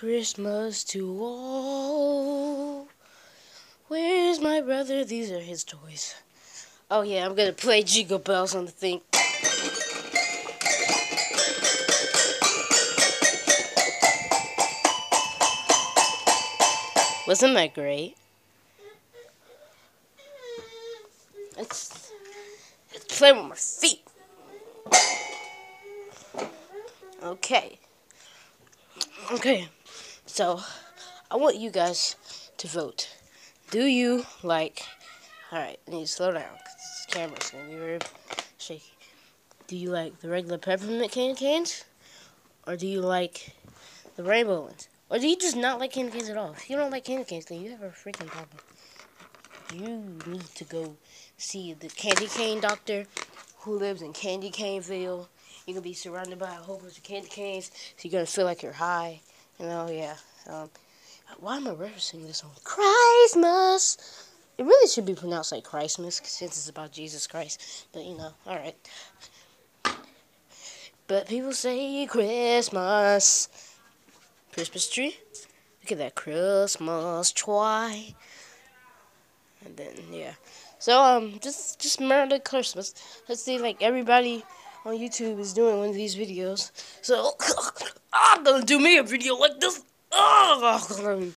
Christmas to all. Where's my brother? These are his toys. Oh yeah, I'm gonna play Jingle Bells on the thing. Wasn't that great? Let's, let's play with my feet. Okay. Okay. So, I want you guys to vote. Do you like... Alright, I need to slow down because this camera's going to be very shaky. Do you like the regular peppermint candy canes? Or do you like the rainbow ones? Or do you just not like candy canes at all? If you don't like candy canes, then you have a freaking problem. You need to go see the candy cane doctor who lives in Candy Caneville. You're to be surrounded by a whole bunch of candy canes, so you're to feel like you're high. You know, yeah. Um, why am I referencing this on Christmas? It really should be pronounced like Christmas, since it's about Jesus Christ. But, you know, alright. But people say Christmas. Christmas tree. Look at that Christmas tree. And then yeah. So um just just Merry Christmas. Let's see like everybody on YouTube is doing one of these videos. So I'm gonna do me a video like this. Oh,